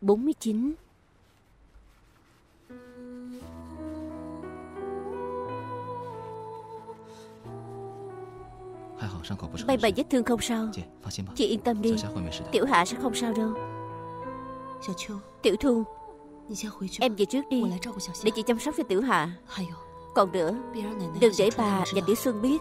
49 May mà vết thương không sao Chị yên tâm đi。Tiểu Hạ sẽ không sao đâu。Tiểu Thu Em về trước đi。Để chị chăm sóc cho Tiểu Hạ。Còn nữa Đừng để bà và Tiểu Xuân biết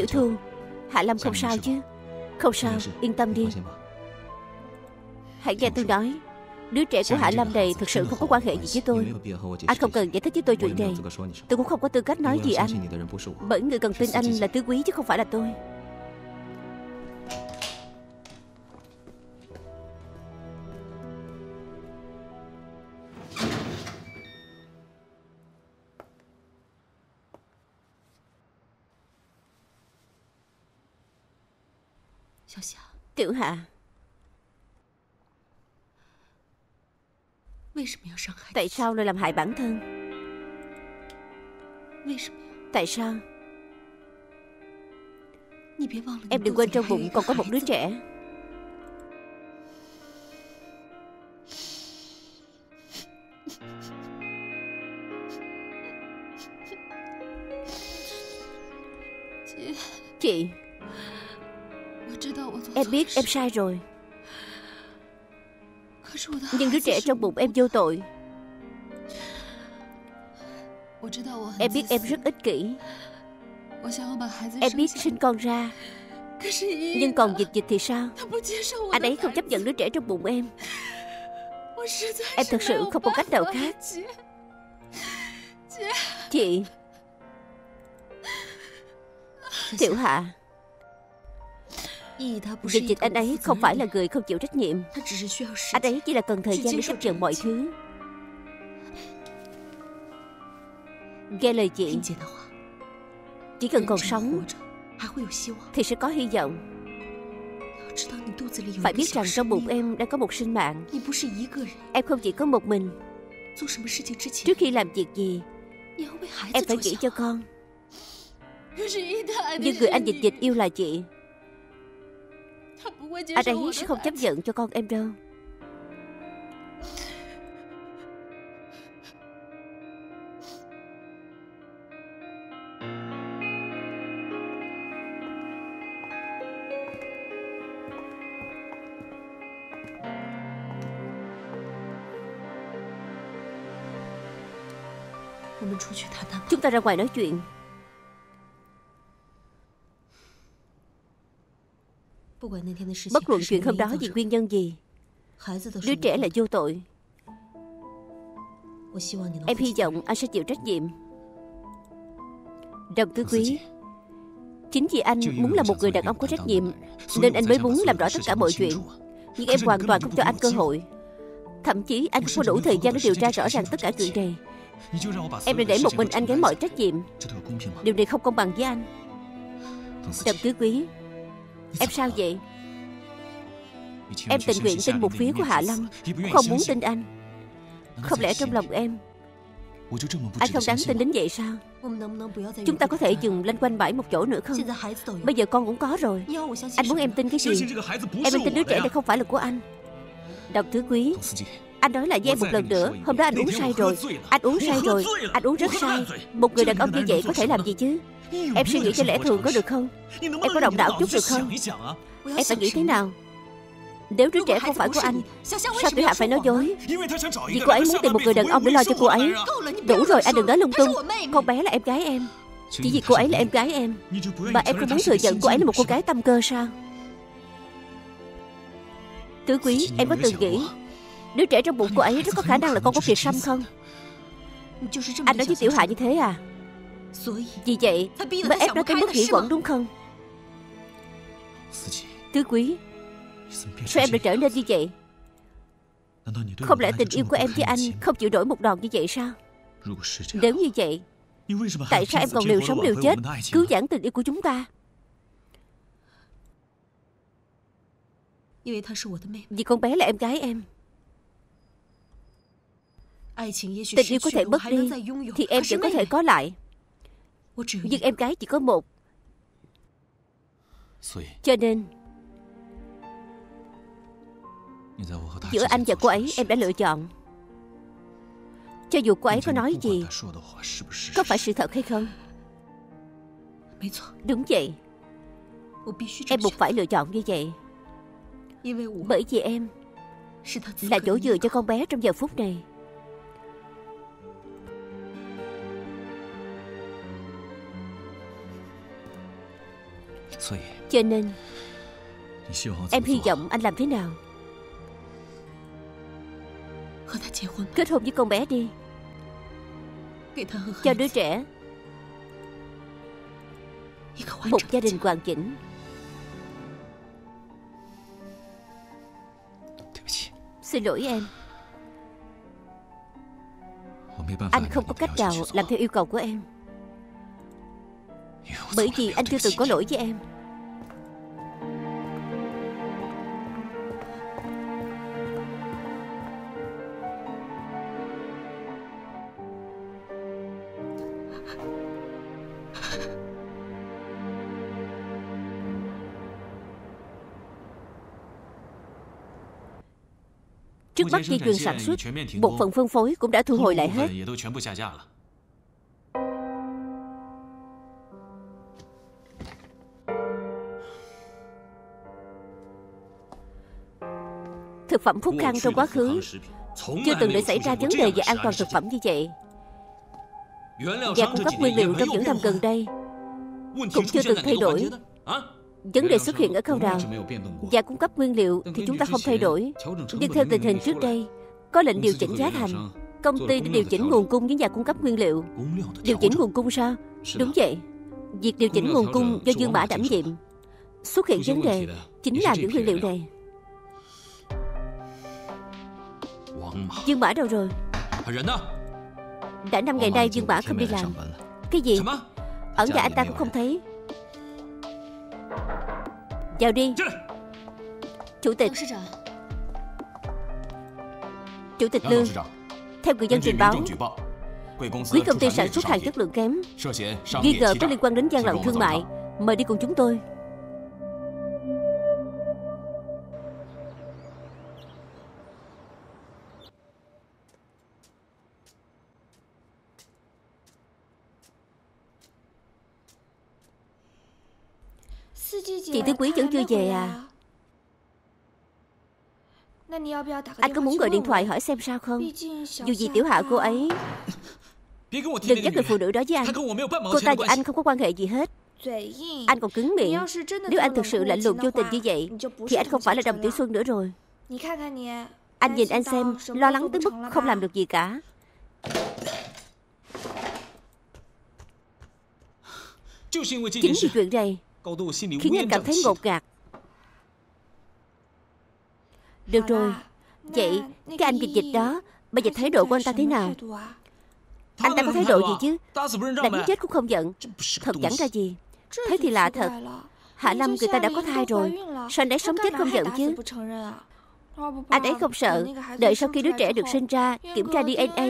Tiểu Thu Hạ Lâm không sao chứ. Không sao Yên tâm đi. Hãy nghe tôi nói. Đứa trẻ của Hạ Lâm này thực sự không có quan hệ gì với tôi. Anh không cần giải thích với tôi chuyện này. Tôi cũng không có tư cách nói gì anh. Bởi người cần tin anh là tứ quý chứ không phải là tôi Tiểu Hạ. Tại sao lại làm hại bản thân? Tại sao? Em đừng quên trong bụng còn có một đứa trẻ. Chị biết em sai rồi. Nhưng đứa trẻ trong bụng em vô tội. Em biết em rất ích kỷ. Em biết sinh con ra. Nhưng còn dịch dịch thì sao? Anh ấy không chấp nhận đứa trẻ trong bụng em. Em thật sự không có cách nào khác. Chị. Tiểu Hạ. Dịch dịch anh ấy không phải là người không chịu trách nhiệm. Anh ấy chỉ là cần thời gian để chấp nhận mọi thứ. Nghe lời chị, Chỉ cần còn sống, Thì sẽ có hy vọng. Phải biết rằng trong bụng em đang có một sinh mạng. Em không chỉ có một mình. Trước khi làm việc gì, Em phải nghĩ cho con. Nhưng người anh dịch dịch yêu là chị anh ấy sẽ không chấp nhận cho con em đâu. Chúng ta ra ngoài nói chuyện Bất luận chuyện hôm đó vì nguyên nhân gì? Đứa trẻ là vô tội. Em hy vọng anh sẽ chịu trách nhiệm. Đồng tứ quý Chính vì anh muốn là một người đàn ông có trách nhiệm Nên anh mới muốn làm rõ tất cả mọi chuyện. Nhưng em hoàn toàn không cho anh cơ hội. Thậm chí anh không có đủ thời gian để điều tra rõ ràng tất cả chuyện này. Em đã để một mình anh gánh mọi trách nhiệm. Điều này không công bằng với anh. Đồng tứ quý Em sao vậy? Em tình nguyện tin một phía của Hạ Lâm, Không muốn tin anh. Không lẽ trong lòng em, Anh không đáng tin đến vậy sao? Chúng ta có thể dừng lanh quanh bãi một chỗ nữa không? Bây giờ con cũng có rồi. Anh muốn em tin cái gì? Em tin đứa trẻ này không phải là của anh. Đọc thứ quý anh nói lại với em một lần nữa. Hôm đó anh uống say rồi. Anh uống say rồi. Anh uống rất say. Một người đàn ông như vậy có thể làm gì chứ? Em suy nghĩ cho lẽ thường có được không? Em có động não chút được không? Em phải nghĩ thế nào? Nếu đứa trẻ không phải của anh, Sao Tiểu Hạ phải nói dối? Vì cô ấy muốn tìm một người đàn ông để lo cho cô ấy. Đủ rồi, anh đừng nói lung tung. Con bé là em gái em. Chỉ vì cô ấy là em gái em. Mà em không muốn thừa nhận cô ấy là một cô gái tâm cơ sao? Tứ quý, em có từng nghĩ Đứa trẻ trong bụng cô ấy rất có khả năng là con của Kiệt Sâm không? Anh nói với Tiểu Hạ như thế à? Vì vậy, mới ép nó tới mức hủy quẩn đúng không? Tứ quý, Sao em lại trở nên như vậy? Không lẽ tình yêu của em với anh Không chịu đổi một đòn như vậy sao? Nếu như vậy, Tại sao em còn liều sống liều chết Cứu giãn tình yêu của chúng ta? Vì con bé là em gái em. Tình yêu có thể mất đi Thì em vẫn có thể có lại. Nhưng em gái chỉ có một. Cho nên Giữa anh và cô ấy em đã lựa chọn. Cho dù cô ấy có nói gì Có phải sự thật hay không? Đúng vậy. Em buộc phải lựa chọn như vậy. Bởi vì em Là chỗ dựa cho con bé trong giờ phút này Cho nên Em hy vọng anh làm thế nào? Kết hôn với con bé đi. Cho đứa trẻ. Một gia đình hoàn chỉnh. Xin lỗi em. Anh không có cách nào làm theo yêu cầu của em. Bởi vì anh chưa từng có lỗi với em Trước mắt dây chuyền sản xuất Bộ phận phân phối cũng đã thu hồi lại hết. Thực phẩm phúc khang trong quá khứ Chưa từng để xảy ra vấn đề về an toàn thực phẩm như vậy và cung cấp nguyên liệu trong những năm gần đây. Cũng chưa từng thay đổi. Vấn đề xuất hiện ở khâu nào Và cung cấp nguyên liệu thì chúng ta không thay đổi. Nhưng theo tình hình trước đây, Có lệnh điều chỉnh giá thành. Công ty đã điều chỉnh nguồn cung với nhà cung cấp nguyên liệu. Điều chỉnh nguồn cung sao? Đúng vậy. Việc điều chỉnh nguồn cung do Dương Mã đảm nhiệm. Xuất hiện vấn đề Chính là những nguyên liệu này. Dương Mã đâu rồi? Đã năm ngày nay Dương Mã không đi làm. Cái gì? Ở nhà anh ta cũng không thấy. Vào đi. Chủ tịch. Chủ tịch Lương. Theo người dân trình báo. Quý công ty sản xuất hàng chất lượng kém. Nghi ngờ có liên quan đến gian lận thương mại. Mời đi cùng chúng tôi Quý vẫn chưa về à? Anh có muốn gọi điện thoại hỏi xem sao không? Dù gì tiểu hạ cô ấy Đừng nhắc người phụ nữ đó với anh. Cô ta và anh không có quan hệ gì hết. Anh còn cứng miệng. Nếu anh thực sự lạnh lùng vô tình như vậy, Thì anh không phải là đồng tiểu xuân nữa rồi. Anh nhìn anh xem, Lo lắng tới mức không làm được gì cả. Chính vì chuyện này Khiến anh cảm thấy ngột ngạt Được rồi Vậy cái anh dịch dịch đó Bây giờ thái độ của anh ta thế nào Anh ta có thái độ gì chứ Đánh chết cũng không giận Thật chẳng ra gì Thế thì lạ thật Hạ Lâm người ta đã có thai rồi Sao anh ấy sống chết không giận chứ Anh ấy không sợ Đợi sau khi đứa trẻ được sinh ra Kiểm tra DNA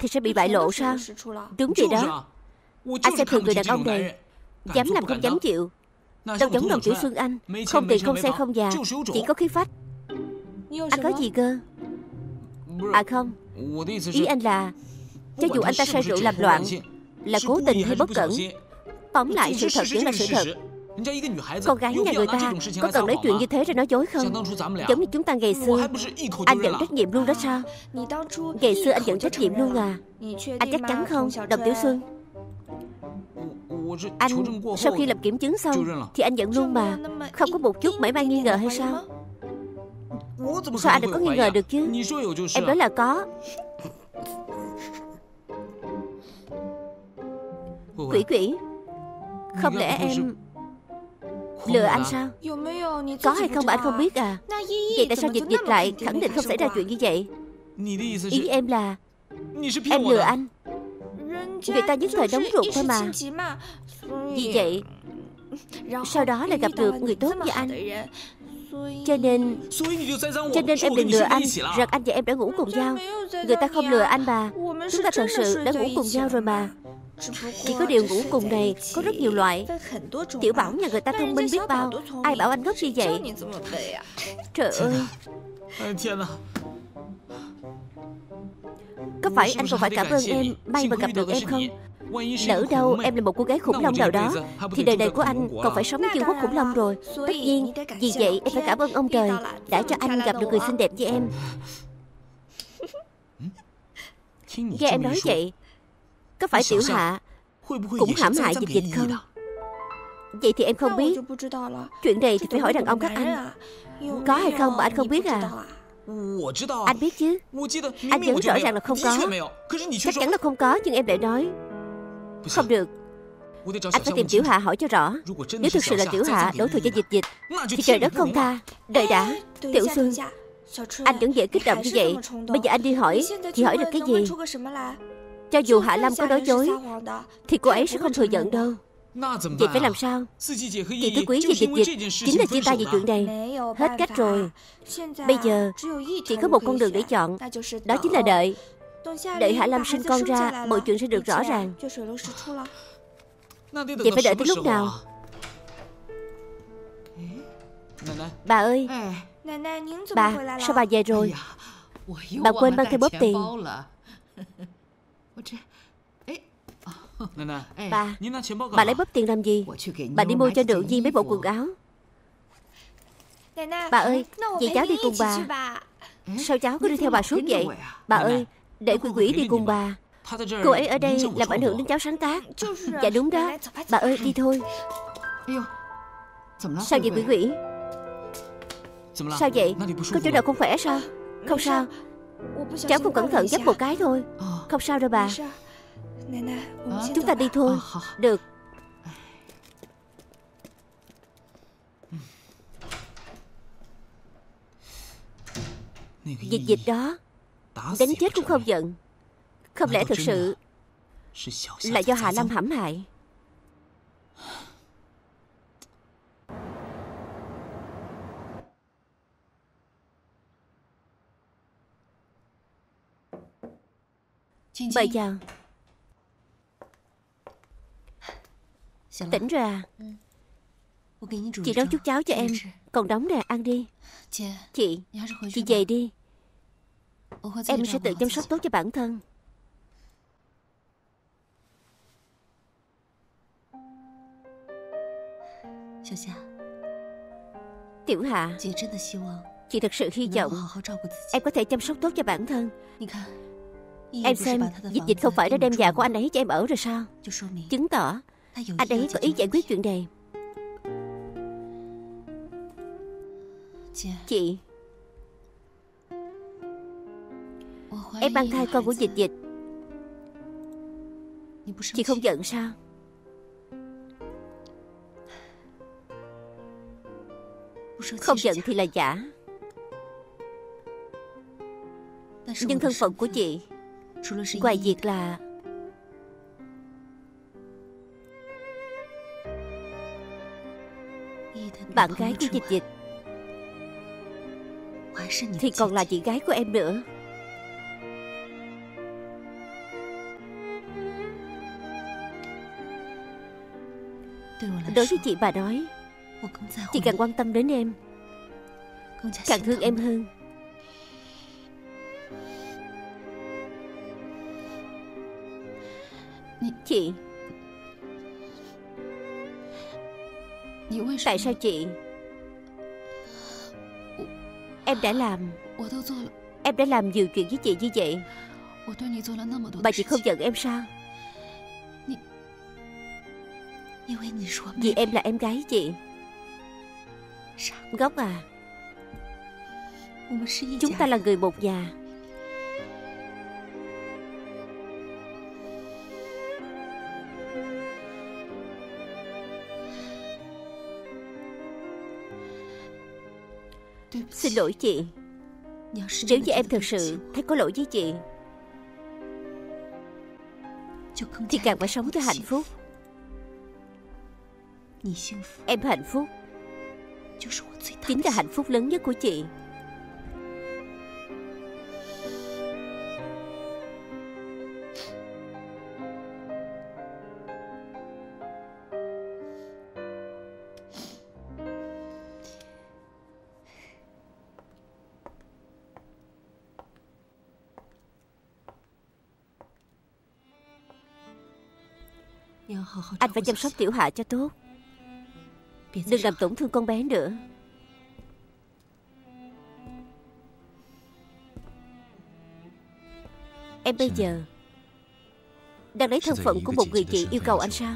Thì sẽ bị bại lộ sao Đúng vậy đó Anh xem thường người đàn ông này Dám làm không dám chịu Đâu giống đồng tiểu Xuân Anh. Không tiền không xe không già Chỉ có khí phách. Anh có gì cơ? À không. Ý anh là Cho dù anh ta say rượu làm loạn Là cố tình hay bất cẩn. Tóm lại sự thật vẫn là sự thật. con gái nhà người ta có cần lấy chuyện như thế ra nói dối không? Giống như chúng ta ngày xưa Anh nhận trách nhiệm luôn đó sao? Ngày xưa anh nhận trách nhiệm luôn à? Anh chắc chắn không Đồng Tiểu Xuân anh sau khi làm kiểm chứng xong Thì anh nhận luôn mà. Không có một chút mảy may nghi ngờ hay sao? Sao anh được có nghi ngờ được chứ? Em nói là có. Quỷ. quỷ Không lẽ em Lừa anh sao? Có hay không mà anh không biết à? Vậy tại sao dịch dịch lại khẳng định không xảy ra chuyện như vậy? Ý em là Em lừa anh Người ta nhất thời nóng ruột thôi mà Vì vậy Sau đó lại gặp được người tốt như anh cho nên Cho nên em đừng lừa anh Rằng anh và em đã ngủ cùng nhau Người ta không lừa anh mà Chúng ta thật sự đã ngủ cùng nhau rồi mà Chỉ có điều ngủ cùng này Có rất nhiều loại Tiểu bảo nhà người ta thông minh biết bao Ai bảo anh ngốc như vậy Trời ơi có phải anh còn phải cảm ơn em May mà gặp được em không? Lỡ đâu em là một cô gái khủng long nào đó, Thì đời này của anh còn phải sống với vương quốc khủng long rồi. Tất nhiên, Vì vậy em phải cảm ơn ông trời Đã cho anh gặp được người xinh đẹp như em. Nghe em nói vậy, Có phải tiểu hạ Cũng hãm hại dịch dịch không? Vậy thì em không biết. Chuyện này thì phải hỏi đàn ông các anh. Có hay không mà anh không biết à? Anh biết chứ? Anh nhớ rõ ràng là không có. Chắc chắn là không có Nhưng em lại nói. không được. Anh phải tìm Tiểu Hạ hỏi cho rõ. Nếu thực sự là Tiểu Hạ đổ thừa cho dịch dịch Thì trời đất không tha Đợi đã Tiểu Xuân. Anh vẫn dễ kích động như vậy. Bây giờ anh đi hỏi Thì hỏi được cái gì? Cho dù Hạ Lâm có nói dối Thì cô ấy sẽ không thừa nhận đâu Vậy phải làm sao? Chị Tư Quý và Dịch Dịch Chính là chia tay về chuyện này. Hết cách rồi. Bây giờ Chỉ có một con đường để chọn. Đó chính là đợi. Đợi Hạ Lâm sinh con ra Mọi chuyện sẽ được rõ ràng. Vậy phải đợi tới lúc nào? Bà ơi. Bà sao bà về rồi? Bà quên mang theo bóp tiền Bà Bà lấy bóp tiền làm gì? Bà đi mua cho Đường Di mấy bộ quần áo. Bà ơi Vậy cháu đi cùng bà. Sao cháu cứ đi theo bà suốt vậy? Bà ơi để quỷ quỷ đi cùng bà. Cô ấy ở đây làm ảnh hưởng đến cháu sáng tác. Dạ đúng đó. Bà ơi đi thôi. Sao vậy quỷ quỷ? Sao vậy? Có chỗ nào không khỏe sao? Không sao? Cháu không cẩn thận dấp một cái thôi. Không sao đâu bà Chúng ta đi thôi. Được. Dịch dịch đó. Đánh chết cũng không giận. Không lẽ thực sự Là do Hà Lâm hãm hại? Bây giờ Tỉnh rồi à？Chị nấu chút cháo cho em Còn đóng nè ăn đi。Chị Chị về đi。Em sẽ tự chăm sóc tốt cho bản thân。Tiểu Hạ Chị thật sự hy vọng Em có thể chăm sóc tốt cho bản thân。Em xem Dịch dịch không phải đã đem nhà của anh ấy cho em ở rồi sao Chứng tỏ Anh ấy có ý giải quyết chuyện này. Chị. Em mang thai con của dịch dịch. Chị không giận sao? Không giận thì là giả. Nhưng thân phận của chị Ngoài việc là Bạn gái của dịch dịch. Thì còn là chị gái của em nữa. Đối với chị bà nói Chị càng quan tâm đến em. Càng thương em hơn. Chị Tại sao chị? Em đã làm Em đã làm nhiều chuyện với chị như vậy. Bà chị không giận em sao? Vì em là em gái chị. Góc à? Chúng ta là người một nhà Xin lỗi chị. Nếu như em thật sự thấy có lỗi với chị Thì càng phải sống cho hạnh phúc. Em hạnh phúc. Chính là hạnh phúc lớn nhất của chị，anh phải chăm sóc Tiểu Hạ cho tốt. Đừng làm tổn thương con bé nữa. Em bây giờ Đang lấy thân phận của một người chị yêu cầu anh sao?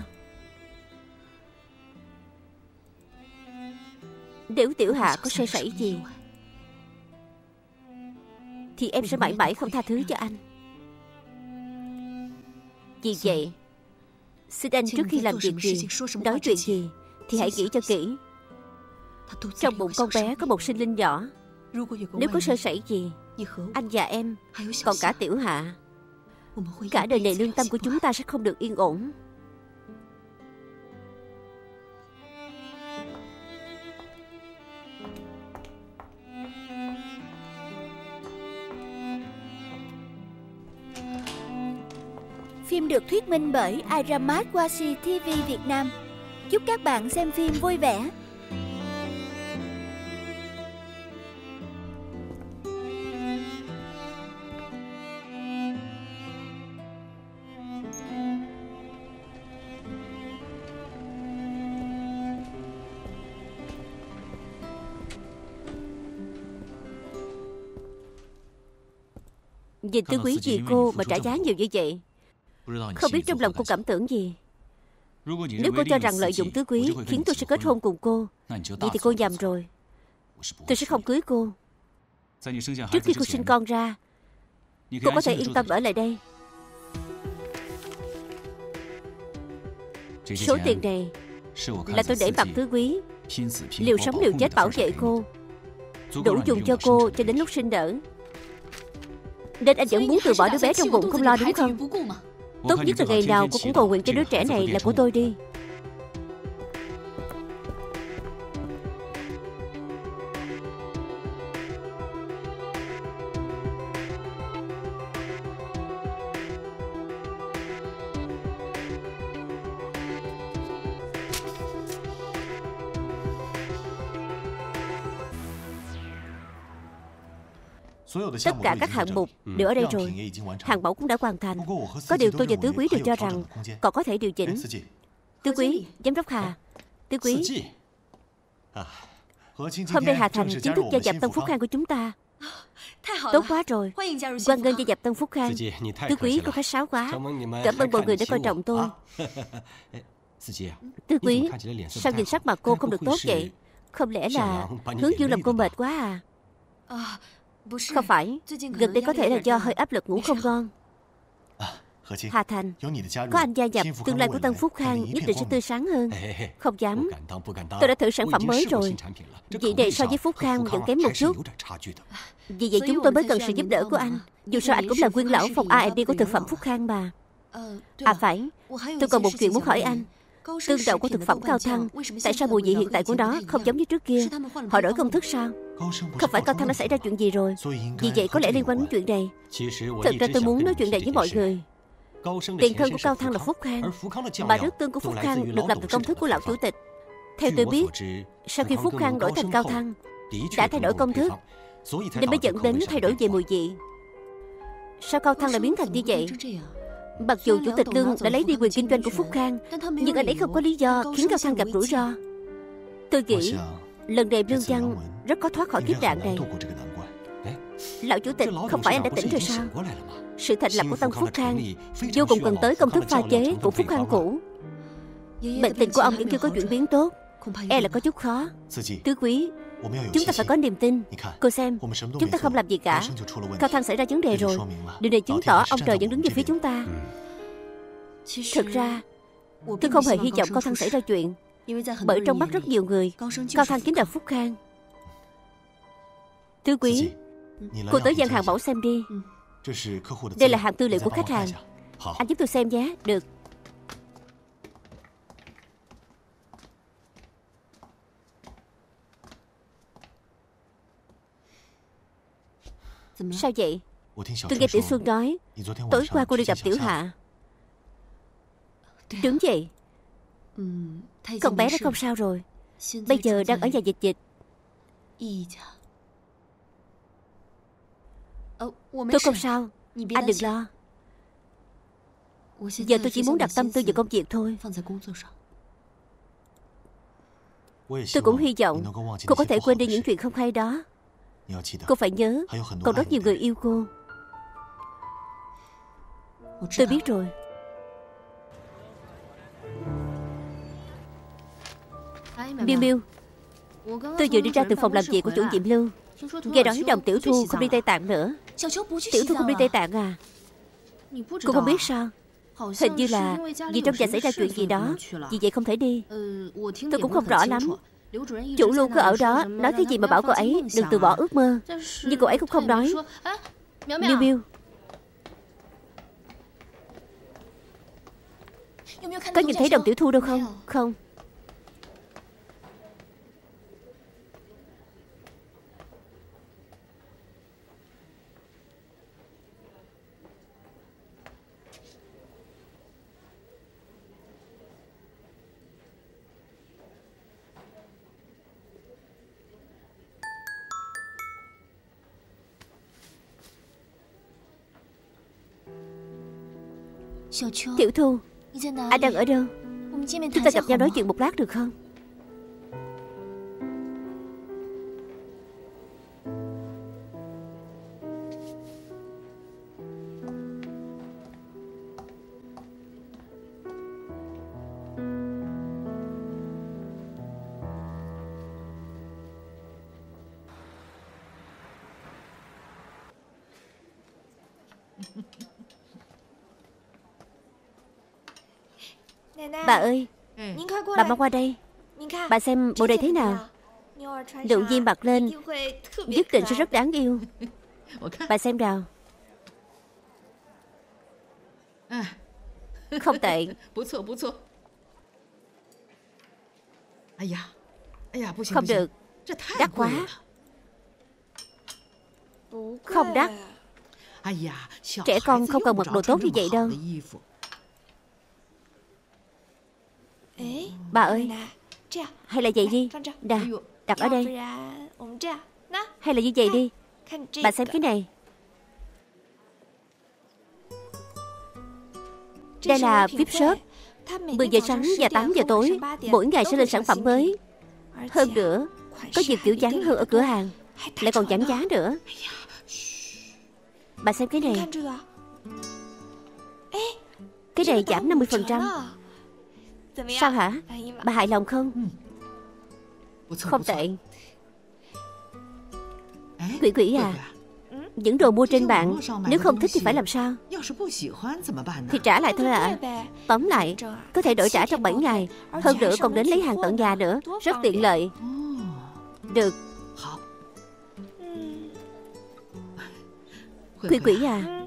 Nếu Tiểu Hạ có sơ sẩy gì Thì em sẽ mãi mãi không tha thứ cho anh. Vì vậy Xin anh trước khi làm việc gì, Nói chuyện gì, Thì hãy nghĩ cho kỹ. Trong bụng con bé có một sinh linh nhỏ. Nếu có sơ sẩy gì, Anh và em, Còn cả tiểu hạ, Cả đời này lương tâm của chúng ta sẽ không được yên ổn. Phim được thuyết minh bởi Iramat Washi TV Việt Nam. Chúc các bạn xem phim vui vẻ. Nhìn tư quý gì cô mà trả giá nhiều như vậy không biết trong lòng cô cảm tưởng gì Nếu cô cho rằng lợi dụng tứ quý Khiến tôi sẽ kết hôn cùng cô Vậy thì cô nhầm rồi Tôi sẽ không cưới cô Trước khi cô sinh con ra Cô có thể yên tâm ở lại đây Số tiền này Là tôi để mặt tứ quý Liều sống liều chết bảo vệ cô Đủ dùng cho cô cho đến lúc sinh nở Nên anh vẫn muốn từ bỏ đứa bé trong bụng không lo đúng không Tốt nhất là ngày nào cô cũng cầu nguyện cho đứa trẻ này là của tôi đi. Tất cả các hạng mục đều ở đây rồi. Hàng mẫu cũng đã hoàn thành. Có điều tôi và Tứ Quý đều cho rằng Còn có thể điều chỉnh. Tứ Quý, Giám đốc Hà. Tứ Quý. Hôm nay Hà Thành chính thức gia nhập Tân Phúc Khang của chúng ta. Tốt quá rồi. Quan ngân gia nhập Tân Phúc Khang. Tứ Quý có khách sáo quá. Cảm ơn mọi người đã coi trọng tôi. Tứ Quý Sao nhìn sắc mặt cô không được tốt vậy? Không lẽ là hướng dương làm cô mệt quá à không phải. Gần đây có thể là do hơi áp lực ngủ không ngon. Hà Thành Có anh gia nhập Tương lai của Tân Phúc Khang nhất định sẽ tươi sáng hơn. Không dám. Tôi đã thử sản phẩm mới rồi. Vị này so với Phúc Khang vẫn kém một chút. Vì vậy chúng tôi mới cần sự giúp đỡ của anh. Dù sao anh cũng là nguyên lão phòng R&D của thực phẩm Phúc Khang mà. À phải. Tôi còn một chuyện muốn hỏi anh Tương đậu của thực phẩm cao thăng Tại sao mùi vị hiện tại của nó không giống như trước kia? Họ đổi công thức sao? Không phải cao thăng đã xảy ra chuyện gì rồi. Vì vậy có lẽ liên quan đến chuyện này. Thật ra tôi muốn nói chuyện này với mọi người. Tiền thân của cao thăng là Phúc Khang. Mà nước tương của Phúc Khang được làm từ công thức của lão chủ tịch. Theo tôi biết Sau khi Phúc Khang đổi thành cao thăng Đã thay đổi công thức. Nên mới dẫn đến thay đổi về mùi vị Sao cao thăng lại biến thành như vậy Mặc dù Chủ tịch Lương đã lấy đi quyền kinh doanh của Phúc Khang Nhưng anh ấy không có lý do khiến Cao Thăng gặp rủi ro. Tôi nghĩ Lần này Lương Văn rất có thoát khỏi kiếp nạn này. Lão Chủ tịch không phải anh đã tỉnh rồi sao? Sự thành lập của Tân Phúc Khang Vô cùng cần tới công thức pha chế của Phúc Khang cũ. Bệnh tình của ông vẫn chưa có chuyển biến tốt. E là có chút khó. Tứ quý Chúng ta phải có niềm tin. Cô xem Chúng ta không làm gì cả. Cao Thăng xảy ra vấn đề rồi. Điều này chứng tỏ ông trời vẫn đứng về phía chúng ta. Thực ra Tôi không hề hy vọng Cao Thăng xảy ra chuyện Bởi trong mắt rất nhiều người Cao Thăng chính là Phúc Khang. Thư quý Cô tới gian hàng mẫu xem đi. Đây là hàng tư liệu của khách hàng. Anh giúp tôi xem giá Được Sao vậy? Tôi nghe Tiểu Xuân nói Tối qua cô đi gặp Tiểu Hạ. Đúng vậy Con bé đã không sao rồi. Bây giờ đang ở nhà dịch dịch. Tôi không sao. Anh đừng lo. Giờ tôi chỉ muốn đặt tâm tư vào công việc thôi. Tôi cũng hy vọng Cô có thể quên đi những chuyện không hay đó Cô phải nhớ Còn rất nhiều người yêu cô Tôi biết rồi Miu Miu Tôi vừa đi ra từ phòng làm việc của chủ nhiệm Lưu Nghe nói đồng tiểu thu không đi Tây Tạng nữa Tiểu thu không đi Tây Tạng à Cô không biết sao Hình như là vì trong nhà xảy ra chuyện gì đó Vì vậy không thể đi Tôi cũng không rõ lắm Chủ Lưu cứ ở đó Nói cái gì mà bảo cô ấy đừng từ bỏ ước mơ. Nhưng cô ấy cũng không nói. Miu Miu Có nhìn thấy đồng tiểu thu đâu không? Không Tiểu Thu Anh đang ở đâu? Chúng ta gặp nhau nói chuyện một lát được không Bà ơi Bà mau qua đây. Bà xem bộ đây thế nào. Đụng viên bật lên. Nhất định sẽ rất đáng yêu. Bà xem nào. Không tệ. Không được. Đắt quá. Không đắt. Trẻ con không cần mặc đồ tốt như vậy đâu Bà ơi. Hay là vậy đi. Đà Đặt ở đây. Hay là như vậy đi. Bà xem cái này. Đây là VIP shop. 10 giờ sáng và 8 giờ tối. Mỗi ngày sẽ lên sản phẩm mới. Hơn nữa Có nhiều kiểu dáng hơn ở cửa hàng. Lại còn giảm giá nữa. Bà xem cái này. Cái này giảm 50% Sao hả? Bà hài lòng không? Không tệ Quỷ quỷ à? Những đồ mua trên mạng Nếu không thích thì phải làm sao? Thì trả lại thôi ạ à. Tóm lại Có thể đổi trả trong 7 ngày. Hơn nữa còn đến lấy hàng tận nhà nữa. Rất tiện lợi. Được. Quỷ quỷ à?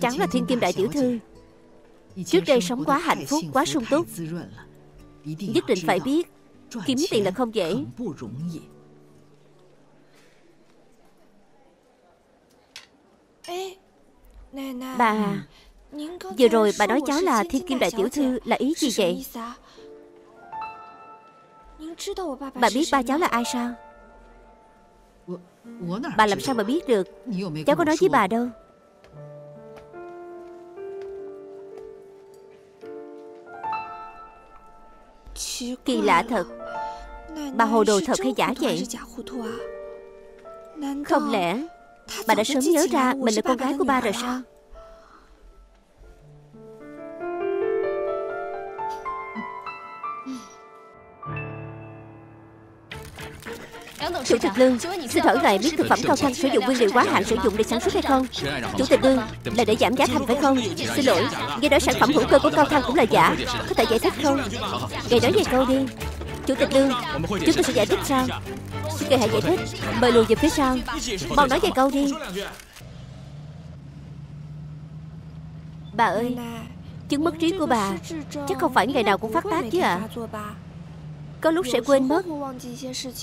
Chẳng là thiên kim đại tiểu thư Trước đây sống quá hạnh phúc, quá sung túc. Nhất định phải biết Kiếm tiền là không dễ. Bà Vừa rồi bà nói cháu là thiên kim đại tiểu thư Là ý gì vậy? Bà biết ba cháu là ai sao? Bà làm sao mà biết được? Cháu có nói với bà đâu Kỳ lạ thật. Bà hồ đồ thật hay giả vậy? Không lẽ Bà đã sớm nhớ ra Mình là con gái của ba rồi sao Chủ tịch Lương, xin hỏi ngài biết thực phẩm cao thanh sử dụng nguyên liệu quá hạn sử dụng để sản xuất hay không? Chủ tịch Lương, là để giảm giá thành phải không? Xin lỗi, nghe nói sản phẩm hữu cơ của cao thanh cũng là giả. Có thể giải thích không? Ngài nói về câu đi. Chủ tịch Lương, chúng tôi sẽ giải thích sao? Xin ngài hãy giải thích. Mời lùi về phía sau. Mau nói về câu đi. Bà ơi Chứng mất trí của bà Chắc không phải ngày nào cũng phát tác chứ ạ à? Có lúc sẽ quên mất.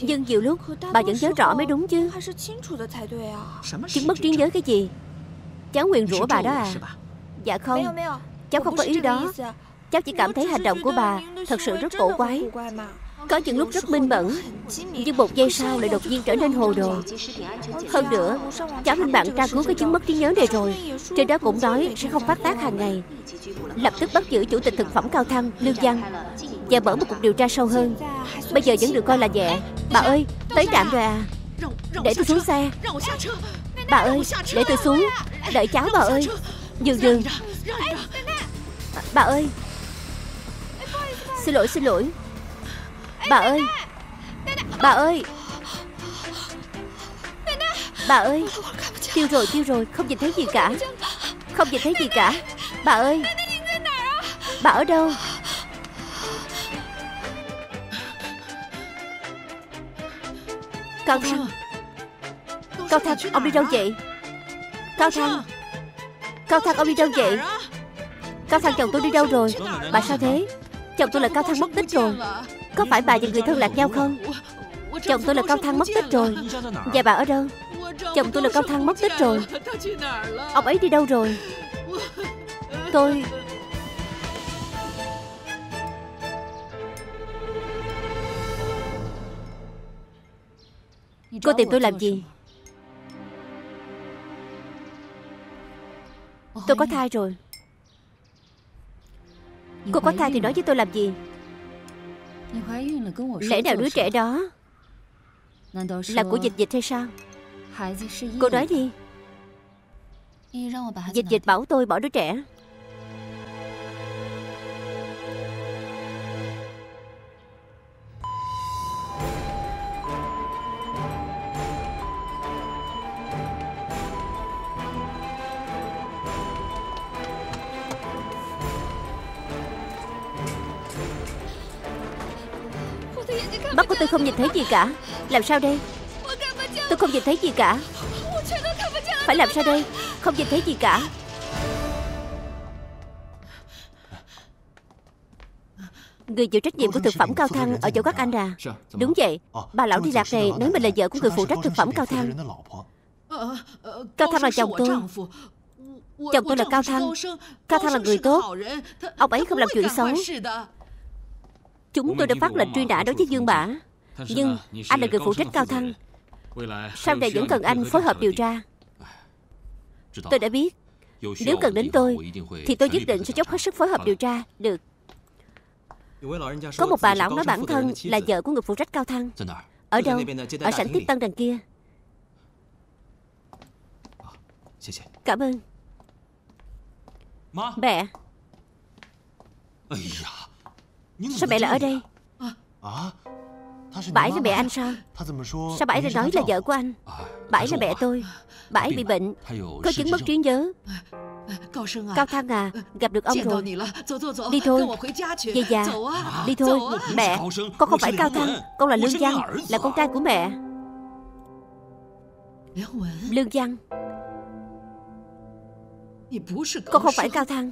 Nhưng nhiều lúc bà vẫn nhớ rõ mới đúng chứ. Chứng mất trí nhớ cái gì? Cháu nguyện rủa bà đó à? Dạ không. Cháu không có ý đó. Cháu chỉ cảm thấy hành động của bà Thật sự rất cổ quái. Có những lúc rất minh mẫn, Nhưng một giây sau lại đột nhiên trở nên hồ đồ. Hơn nữa, Cháu lên bạn tra cứu cái chứng mất trí nhớ này rồi. Trên đó cũng nói sẽ không phát tác hàng ngày. Lập tức bắt giữ chủ tịch thực phẩm cao thăng Lương Văn. Và mở một cuộc điều tra sâu hơn. Bây giờ vẫn được coi là nhẹ. Bà ơi, tới trạm rồi à. Để tôi xuống xe. Bà ơi, để tôi xuống. Đợi cháu bà ơi. Dừng dừng Bà ơi. Xin lỗi xin lỗi. Bà ơi. Bà ơi. Bà ơi. Tiêu rồi tiêu rồi. Không nhìn thấy gì cả. Không nhìn thấy gì cả. Bà ơi. Bà ở đâu? Cao Thăng Cao Thăng Ông đi đâu vậy? Cao Thăng Cao Thăng ông đi đâu vậy? Cao Thăng chồng tôi đi đâu rồi? Bà sao thế? Chồng tôi là Cao Thăng mất tích rồi. Có phải bà và người thân lạc nhau không? Chồng tôi là Cao Thăng mất tích rồi. Và bà ở đâu? Chồng tôi là Cao Thăng mất tích rồi. Ông ấy đi đâu rồi? Tôi Cô tìm tôi làm gì? Tôi có thai rồi. Cô có thai thì nói với tôi làm gì? Lẽ nào đứa trẻ đó Là của dịch dịch hay sao? Cô nói đi. Dịch dịch bảo tôi bỏ đứa trẻ. Mắt của tôi không nhìn thấy gì cả. Làm sao đây? Tôi không nhìn thấy gì cả. Phải làm sao đây? Không nhìn thấy gì cả. Người chịu trách nhiệm của thực phẩm cao thăng Ở chỗ các anh à? Đúng vậy. Bà lão đi lạc này nói mình là vợ của người phụ trách thực phẩm cao thăng Cao thăng là chồng tôi. Chồng tôi là Cao Thăng Cao Thăng là người tốt. Ông ấy không làm chuyện xấu. Chúng tôi đã phát lệnh truy nã đối với Dương Bả. Nhưng anh là người phụ trách cao thăng Sau này vẫn cần anh phối hợp điều tra. Tôi đã biết. Nếu cần đến tôi Thì tôi nhất định sẽ dốc hết sức phối hợp điều tra. Được. Có một bà lão nói bản thân là vợ của người phụ trách cao thăng. Ở đâu? Ở sảnh tiếp tân đằng kia. Cảm ơn. Mẹ Sao mẹ lại ở đây? Bãi là mẹ anh sao? Sao bãi lại nói là vợ của anh? Bãi là mẹ tôi. Bãi bị bệnh. Có chứng mất trí nhớ Cao Thăng à Gặp được ông rồi. Đi thôi. Về già. Đi thôi. Mẹ Con không phải Cao Thăng Con là Lương Văn Là con trai của mẹ. Lương Văn Con không phải Cao Thăng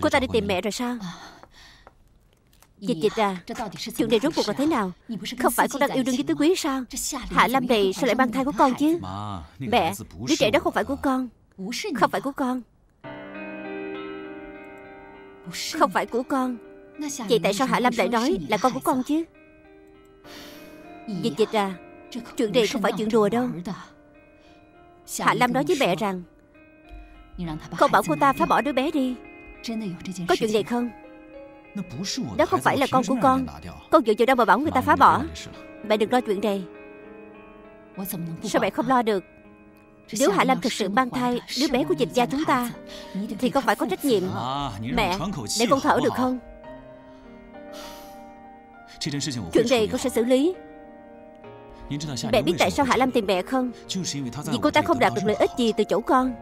Cô ta đi tìm mẹ rồi sao? Dịch dịch à Chuyện này rốt cuộc là thế nào? Không phải con đang yêu đương với tứ quý sao? Hạ Lâm này sao lại mang thai của con chứ? Mẹ Đứa trẻ đó không phải của con. Không phải của con. Không phải của con. Vậy tại sao Hạ Lâm lại nói là con của con chứ? Dịch dịch à Chuyện này không phải chuyện đùa đâu. Hạ Lâm nói với mẹ rằng Con bảo cô ta phá bỏ đứa bé đi có chuyện này không? Đó không phải là con của con. Con dựa vào đâu mà bảo người ta phá bỏ? Mẹ đừng lo chuyện này. Sao mẹ không lo được? Nếu Hạ Lâm thực sự mang thai đứa bé của dịch gia chúng ta Thì con phải có trách nhiệm? Mẹ, để con thở được không? Chuyện này con sẽ xử lý. Mẹ biết tại sao Hạ Lâm tìm mẹ không? Vì cô ta không đạt được lợi ích gì từ chỗ con.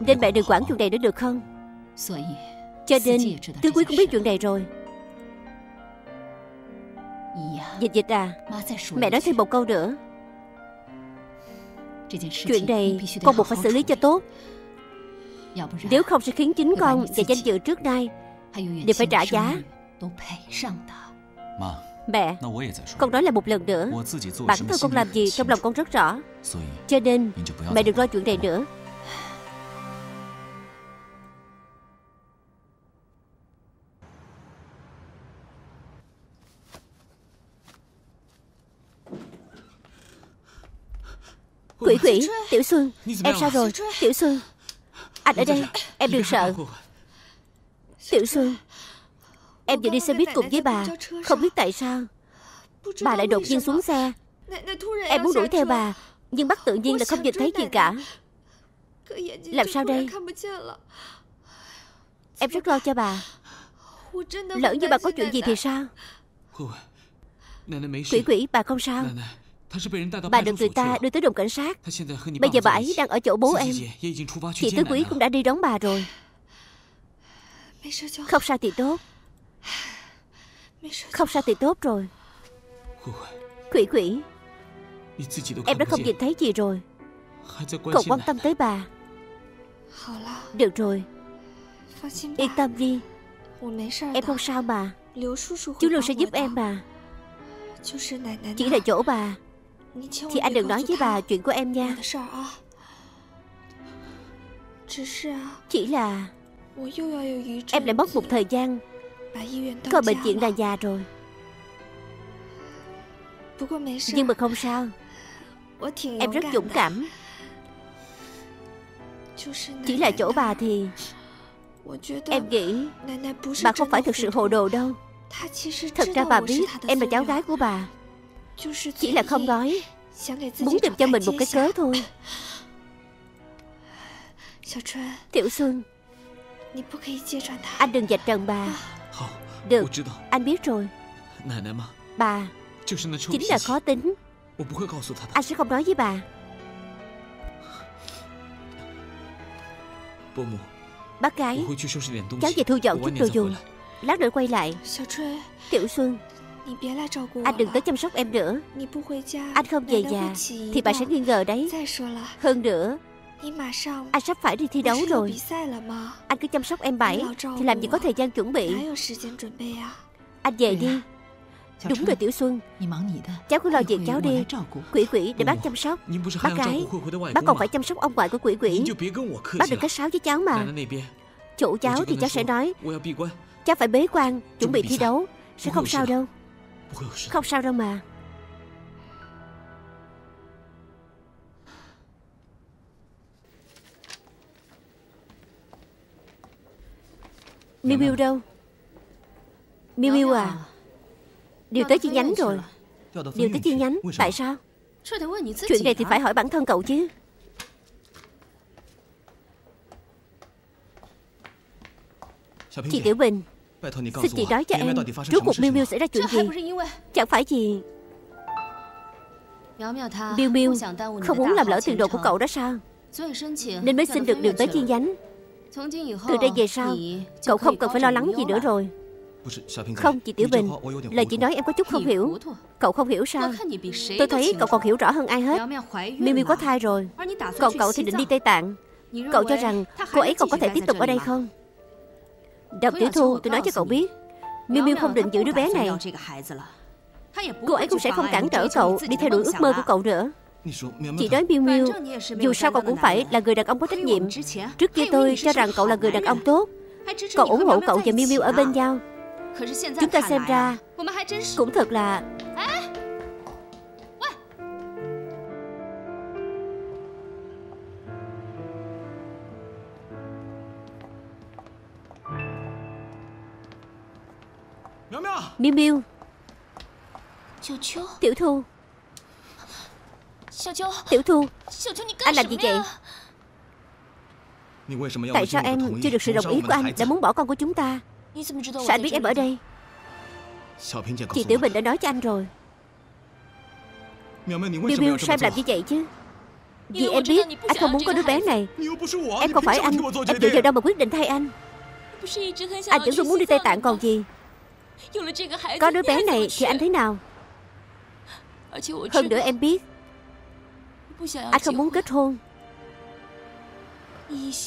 Nên mẹ đừng quản chuyện này nữa được không Cho nên Tứ Quý cũng biết chuyện này rồi. Dịch dịch à Mẹ nói thêm một câu nữa. Chuyện này con buộc phải xử lý cho tốt. Nếu không sẽ khiến chính con và danh dự trước nay. Đều phải trả giá. Mẹ Con nói là một lần nữa. Bản thân con làm gì trong lòng con rất rõ. Cho nên mẹ đừng lo chuyện này nữa Quỷ quỷ Tiểu Xuân. Em sao rồi Tiểu Xuân? Anh ở đây Em đừng sợ. Tiểu Xuân Em vừa đi xe buýt cùng với bà. Không biết tại sao. Bà lại đột nhiên xuống xe. Em muốn đuổi theo bà Nhưng bắt tự nhiên là không nhìn thấy gì cả. Làm sao đây? Em rất lo cho bà. Lỡ như bà có chuyện gì thì sao? Quỷ quỷ bà không sao Bà được người ta đưa tới đồn cảnh sát。Bây giờ bà ấy đang ở chỗ bố em Chị Tứ Quý cũng đã đi đón bà rồi。Không sao thì tốt。Không sao thì tốt rồi。Quỷ quỷ。Em đã không nhìn thấy gì rồi。Còn quan tâm tới bà。Được rồi。Yên tâm đi。Em không sao mà。Chú Lưu sẽ giúp em mà。Chỉ là chỗ bà thì anh đừng nói với bà chuyện của em nha. Chỉ là Em lại mất một thời gian. Coi bệnh viện là già rồi. Nhưng mà không sao. Em rất dũng cảm. Chỉ là chỗ bà thì Em nghĩ Bà không phải thực sự hồ đồ đâu. Thật ra bà biết Em là cháu gái của bà chỉ là không nói Muốn tìm cho mình một cái cớ thôi. Tiểu Xuân. Anh đừng dạch trần bà. Được Anh biết rồi. Bà Chính là khó tính. Anh sẽ không nói với bà. Bác gái Cháu về thu dọn chút đồ dùng. Lát nữa quay lại. Tiểu Xuân anh đừng tới chăm sóc em nữa. Anh không về nhà Thì bà sẽ nghi ngờ đấy. Hơn nữa Anh sắp phải đi thi đấu rồi. Anh cứ chăm sóc em bảy Thì làm gì có thời gian chuẩn bị. Anh về đi. Đúng rồi Tiểu Xuân. Cháu cứ lo việc cháu đi. Quỷ quỷ để bác chăm sóc. Bác gái. Bác còn phải chăm sóc ông ngoại của quỷ quỷ. Bác đừng khách sáo với cháu mà. Chủ cháu thì cháu sẽ nói. Cháu phải bế quan Chuẩn bị thi đấu. Sẽ không sao đâu không sao đâu mà. Miu Miu đâu? Miu Miu à? Điều tới chi nhánh rồi. Điều tới chi nhánh? Tại sao? Chuyện này thì phải hỏi bản thân cậu chứ. Chị Tiểu Bình Xin chị nói cho em Rốt cuộc Miu Miu xảy ra chuyện gì? Chẳng phải gì. Miu Miu Không muốn làm lỡ tiền đồ của cậu đó sao? Nên mới xin được điều tới chi nhánh. Từ đây về sau Cậu không cần phải lo lắng gì nữa rồi. Không chị Tiểu Bình Lời chị nói em có chút không hiểu. Cậu không hiểu sao? Tôi thấy cậu còn hiểu rõ hơn ai hết. Miu Miu có thai rồi. Còn cậu thì định đi Tây Tạng. Cậu cho rằng cô ấy còn có thể tiếp tục ở đây không đọc Tiểu Thu, tôi nói cho cậu biết. Miu Miu không định giữ đứa bé này. Cô ấy cũng sẽ không cản trở cậu Đi theo đuổi ước mơ của cậu nữa. Chị nói Miu Miu, Dù sao cậu cũng phải là người đàn ông có trách nhiệm. Trước kia tôi cho rằng cậu là người đàn ông tốt. Cậu ủng hộ cậu và Miu Miu ở bên nhau. Chúng ta xem ra, Cũng thật là Miu Miu Tiểu Thu Tiểu Thu Anh làm gì vậy Tại sao em chưa được sự đồng ý của anh Đã muốn bỏ con của chúng ta Sao anh biết em ở đây Chị Tiểu Bình đã nói cho anh rồi Miu Miu sao em làm như vậy chứ Vì em biết anh không muốn có đứa bé này Em không phải anh Em dựa vào đâu mà quyết định thay anh Anh vẫn luôn muốn đi Tây Tạng còn gì Có đứa bé này thì anh thế nào? Hơn nữa em biết. Anh không muốn kết hôn.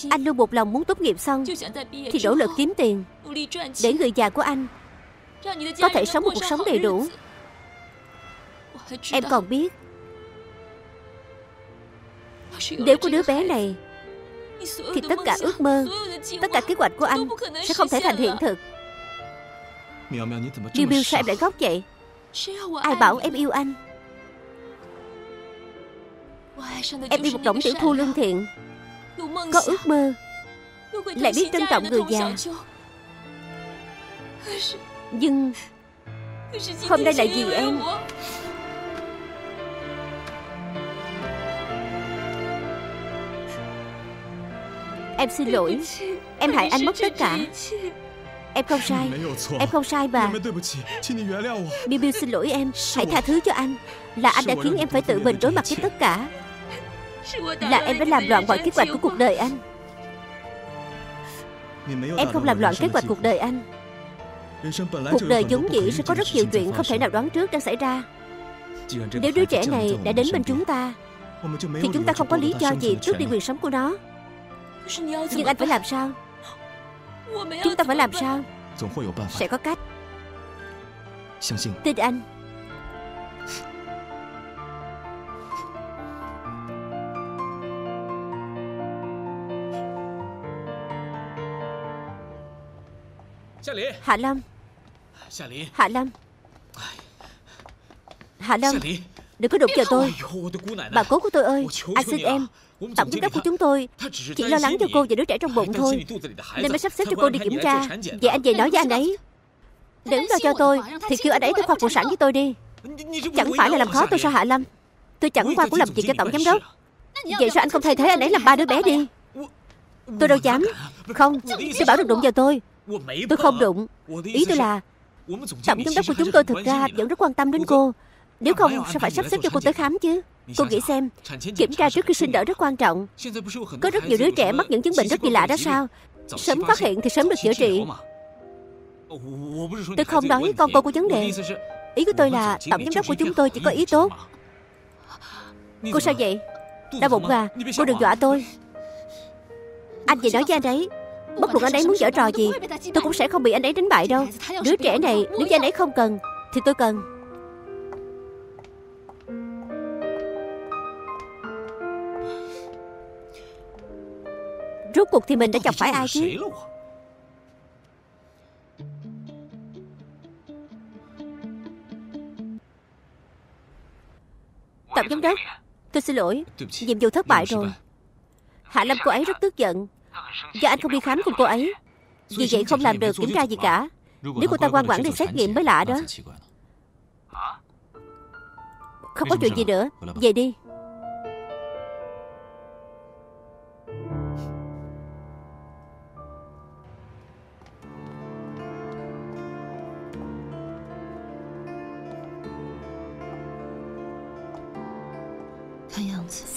Anh luôn một lòng muốn tốt nghiệp xong Thì nỗ lực kiếm tiền Để người già của anh Có thể sống một cuộc sống đầy đủ. Em còn biết. Nếu có đứa bé này Thì tất cả ước mơ Tất cả kế hoạch của anh Sẽ không thể thành hiện thực Miu Miu sao em lại khóc vậy. Ai bảo em yêu anh? Em yêu một tổng tiểu thu lương thiện. Có ước mơ. Lại biết trân trọng người già. Nhưng Hôm nay là gì em? Em xin lỗi. Em hại anh mất tất cả. Em không sai. Em không sai mà Miu Miu xin lỗi em. Hãy tha thứ cho anh. Là anh đã khiến em phải tự mình đối mặt với tất cả. Là em đã làm loạn mọi kế hoạch của cuộc đời anh. Em không làm loạn kế hoạch cuộc đời anh. Cuộc đời vốn dĩ sẽ có rất nhiều chuyện không thể nào đoán trước đang xảy ra. Nếu đứa trẻ này đã đến bên chúng ta Thì chúng ta không có lý do gì tước đi quyền sống của nó. Nhưng anh phải làm sao Chúng ta phải làm sao? Sẽ có cách. Tin anh. Hạ Lâm. Hạ Lâm. Hạ Lâm Đừng có đụng vào tôi. Bà cố của tôi ơi Anh xin em Tổng giám đốc của chúng tôi Chỉ lo lắng cho cô và đứa trẻ trong bụng thôi. Nên mới sắp xếp cho cô đi kiểm tra. Vậy anh về nói với anh ấy. Đừng lo cho tôi. Thì kêu anh ấy tới khoa phụ sản với tôi đi. Chẳng phải là làm khó tôi sao Hạ Lâm. Tôi chẳng qua cũng làm việc cho tổng giám đốc. Vậy sao anh không thay thế anh ấy làm ba đứa bé đi? Tôi đâu dám Không Tôi bảo đừng đụng vào tôi Tôi không đụng Ý tôi là Tổng giám đốc của chúng tôi. Thực ra vẫn rất quan tâm đến cô Nếu không sao phải sắp xếp cho cô tới khám chứ? Cô nghĩ xem Kiểm tra trước khi sinh nở rất quan trọng. Có rất nhiều đứa trẻ mắc những chứng bệnh rất kỳ lạ đó sao? Sớm phát hiện thì sớm được chữa trị. Tôi không nói con cô có vấn đề. Ý của tôi là Tổng giám đốc của chúng tôi chỉ có ý tốt. Cô sao vậy Đau bụng à Cô đừng dọa tôi Anh chỉ nói với anh ấy Bất luận anh ấy muốn giở trò gì Tôi cũng sẽ không bị anh ấy đánh bại đâu Đứa trẻ này nếu như anh ấy không cần Thì tôi cần Rốt cuộc thì mình đã chọc phải ai chứ? Tổng giám đốc Tôi xin lỗi Nhiệm vụ thất bại rồi. Hạ Lâm cô ấy rất tức giận. Do anh không đi khám cùng cô ấy Vì vậy không làm được kiểm tra gì cả. Nếu cô ta ngoan ngoãn đi xét nghiệm mới lạ đó. Không có chuyện gì nữa. Về đi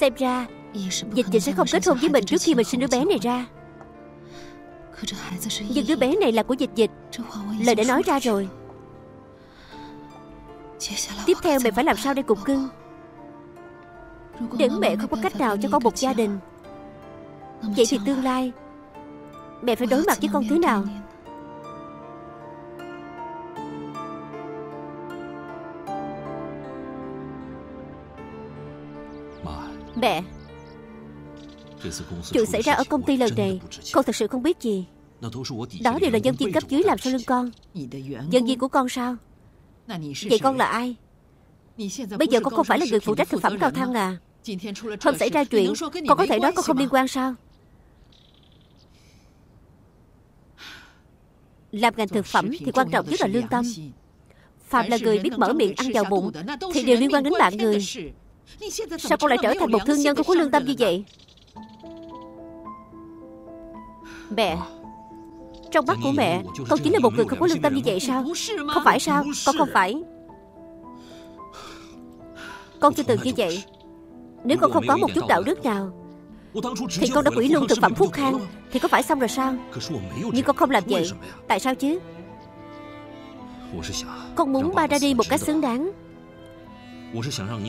Xem ra. Dịch dịch sẽ không kết hôn với mình trước khi mình sinh đứa bé này ra. Nhưng đứa bé này là của dịch dịch. Lời đã nói ra rồi. Tiếp theo mẹ phải làm sao đây cục cưng? Nếu mẹ không có cách nào cho con một gia đình, Vậy thì tương lai Mẹ phải đối mặt với con thế nào? Mẹ Chuyện xảy ra ở công ty lần này, Con thật sự không biết gì. Đó đều là nhân viên cấp dưới làm sau lưng con. Nhân viên của con sao? Vậy con là ai? Bây giờ con không phải là người phụ trách thực phẩm cao thăng à? Hôm xảy ra chuyện, Con có thể nói con không liên quan sao? Làm ngành thực phẩm thì quan trọng nhất là lương tâm. Phạm là người biết mở miệng ăn vào bụng Thì đều liên quan đến bạn người. Sao con lại trở thành một thương nhân không có lương tâm như vậy? Mẹ Trong mắt của mẹ Con chính là một người không có lương tâm như vậy sao? Không phải sao? Con không phải. Con chưa từng như vậy. Nếu con không có một chút đạo đức nào Thì con đã quỷ luôn thực phẩm phúc khang Thì có phải xong rồi sao? Nhưng con không làm vậy. Tại sao chứ? Con muốn ba ra đi một cách xứng đáng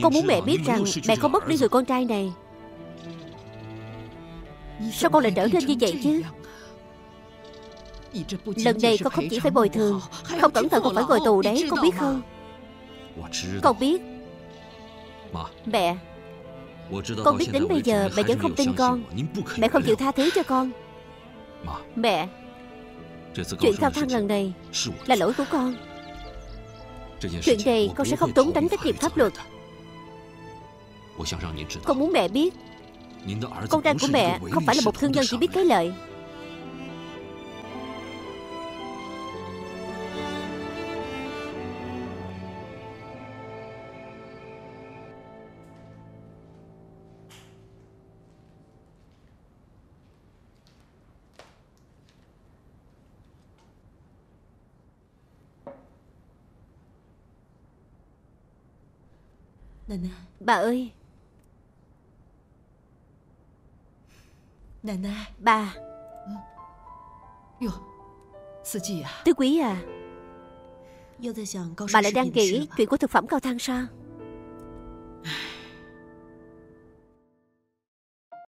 Con muốn mẹ biết rằng Mẹ không mất đi người con trai này. Sao con lại trở nên như vậy chứ? Lần này con không chỉ phải bồi thường Không cẩn thận còn phải ngồi tù đấy Con biết không? Con biết. Mẹ Con biết đến bây giờ mẹ vẫn không tin con. Mẹ không chịu tha thứ cho con. Mẹ Chuyện cao thăng lần này Là lỗi của con Chuyện này con sẽ không trốn tránh trách nhiệm pháp luật. Con muốn mẹ biết. Con trai của mẹ không phải là một thương nhân chỉ biết cái lợi Bà ơi. Bà. Tứ quý à. Bà lại đang nghĩ chuyện của thực phẩm cao thăng sao